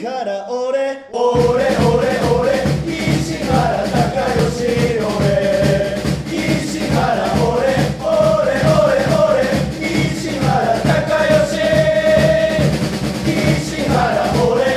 原俺俺俺俺石原隆義俺。石原俺俺俺石原高吉。石原俺。